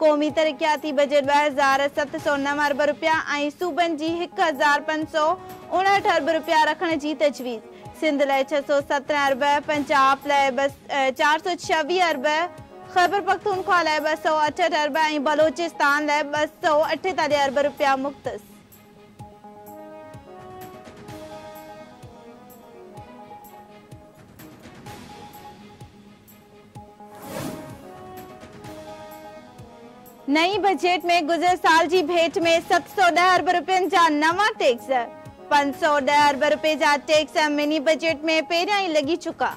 क़ौमी तरक़ियाती बजट ॿ हज़ार सत सौ नव अरब रुपया, ऐं सूबनि जी हज़ार पंज सौ उणहठि अरब रुपया रखण जी तजवीज़। सिंध लाइ छह सौ सत्रहं अरब, पंजाब लाइ ॿ चारि सौ छवीह अरब, ख़ैबर पख्तूनख्वा लाइ ॿ सौ अरब बलोचिस्तान लाइ ॿ सौ अरब रुपया मुख़्तस। नई बजट में गुज़र साल जी भेट में सत सौ ॾह अरब रुपयनि जा नवां टैक्स। पंज सौ ॾह अरब रुपए जा टैक्स मिनी बजट में पहिरियाँ ई लॻी चुका।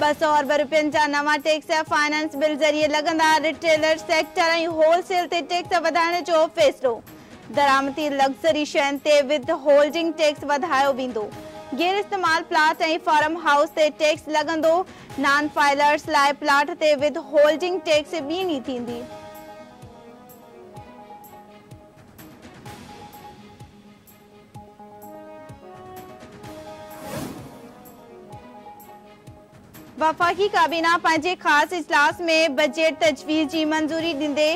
ॿ सौ अरब रुपयनि जा नवां टैक्स फाइनेंस बिल ज़रिए लॻंदा रिटेलर सेक्टर ऐं होलसेल ते टैक्स वधाइण जो फ़ैसिलो। दरामती लग्ज़री शयुनि ते विद होल्डिंग टैक्स वधायो वेंदो। गैर इस्तेमाल प्लाट ऐं फार्म हाउस ते टैक्स लॻंदो नॉन फाइलर्स लाइ प्लाट ते विद होल्डिंग टैक्स ॿीणी थींदी। वफ़ाक़ी काबीना पंहिंजे ख़ासि इजलास में बजट तजवीज़ जी मंज़ूरी ॾींदे।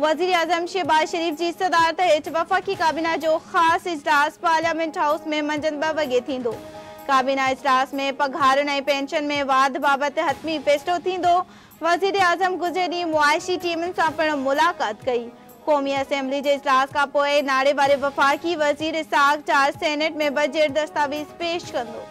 वज़ीर आज़म शहबाज शरीफ़ जी सदारत हेठि वफ़ाक़ी काबीना जो ख़ासि इजलास पार्लियामेंट हाउस में मंझंदि ॿ वॻे काबीना इजलास में पघारनि पेंशन में वाध बाबति हतमी फ़ैसिलो वज़ीर आज़म गुज़िरे ॾींहुं मुआशी टीमुनि सां पिणु मुलाक़ात कई। क़ौमी असेंबली जे इजलास खां पोइ नारे वारे वफ़ाक़ी वज़ीर साग चार सेनेट में बजट दस्तावेज़ पेश कंदो।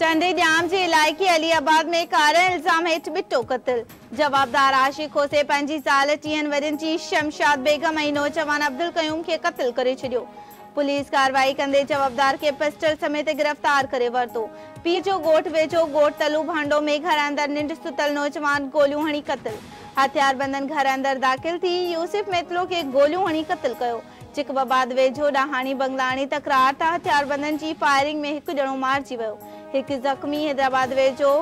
टंडे ड्याम जे इलाइक़े अलीआबाद में कारण इल्ज़ाम हेठि बिटो क़तल। जवाबदार आशिक होसे पंहिंजी ज़ाल टीहनि वरियनि जी शमशाद बेगम नौजवान अब्दुल कयूम खे क़तल करे पुलिस कार्रवाई कंदे जवाबदार खे पिस्टल समेत गिरफ़्तार करे वरितो। पीउ जो ॻोठ वेझो ॻोठ तलू भांडो में घर अंदरि निंड सुतल नौजवान गोलियूं हणी क़तल। हथियार बंदन घर अंदरि दाख़िल थी, यूसिफ मेतलो खे गोलियूं हणी क़तल कयो। चिकबाबाद वेझो ॾाहाणी बंगलाणी तकरार तां हथियार जी फायरिंग में हिकु ॼणो मारिजी वियो। हिकु ज़ख़्मी हैदराबाद वेझो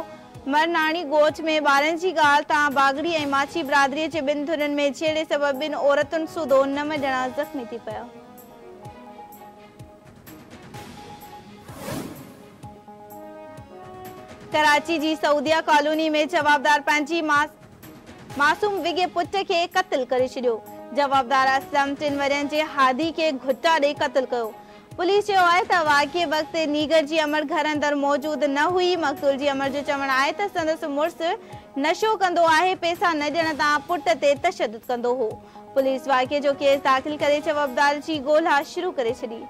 मरनाणी ॻोठ में ॿारनि जी ॻाल्हि तां बागड़ी ऐं माछी बिरादरीअ जे ॿिनि धुरनि में छेड़े सबबु ॿिनि औरतुनि सूदो नव ॼणा ज़ख़्मी थी पिया। कराची जी सऊदिया कॉलोनी में जवाबदार पंहिंजी मासूम विगे पुट खे क़तल करे छॾियो जवाबदार असलम टिन वरियनि जे हादी खे घुटा ॾेई क़तल कयो। पुलिस चयो आहे त वाक़िए वक़्तु नीगर जी अमर घर अंदरि मौजूदु न हुई। मक़तूल जी अमर जो चवणु आहे त संदसि मुड़ुसु नशो कंदो आहे, पैसा न ॾियण तां पुट ते तशदुद कंदो हो। पुलिस वाक़िए जो केस दाख़िल करे जवाबदार जी ॻोल्हा शुरू करे छॾी।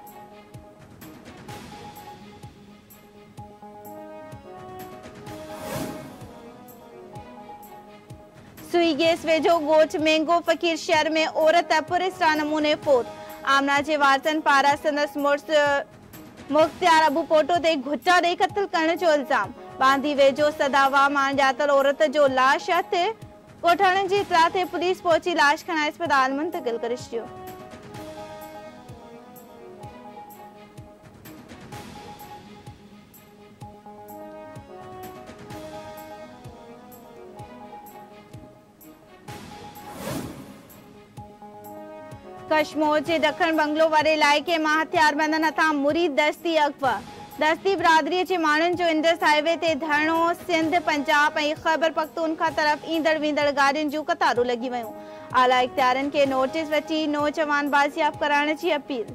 सुई गैस वेझो ॻोठ महांगो फ़क़ीर शहर में औरत पुरिस्ता नमूने फोत। आमना जे वारसनि पारां संदसि मुड़ुसु मुख़्तियार अबू पोटो ते घुटा ॾेई क़तल करण जो इल्ज़ाम। बांधी वेझो सदावा, मान ॼातल औरत जो लाश हथ कोठण जी इतला ते पुलिस पहुँची, लाश खणाए अस्पताल मुंतक़िल करे छॾियो कश्मीर के ॾखण बंगलो वारे इलाके हथियारबंदनि हथां मुरीद दस्ती अगवा दस्ती बिरादरीअ के माण्हुनि जो इंडस हाईवे ते धरणो, सिंध, पंजाब ऐं ख़ैबर पख्तूनखा तरफ़ ईंदड़ वेंदड़ गाॾियुनि जूं कतारूं लॻी वियूं। आला इख़्तियारनि खे नोटिस वठी नौजवान बाज़ियाब कराइण जी अपील।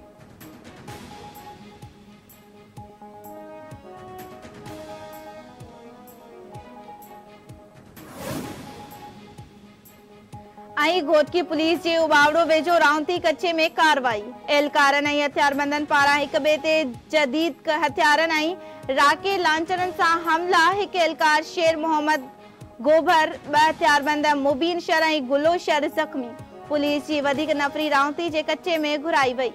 ऐं घोटकी पुलिस जे उबावड़ो वेझो राउंती कच्चे में कार्रवाई एहलकारनि ऐं हथियारबंदनि पारां हिक ॿिए जदीद हथियारनि ऐं राके लांचरनि सां हमला। हिकु एहलकार शेर मोहम्मद गोभर, ॿ हथियारबंद मुबीन शर ऐं गुलो शर ज़ख़्मी। पुलिस जी वधीक नफ़री राउंती जे कच्चे में घुराई वई।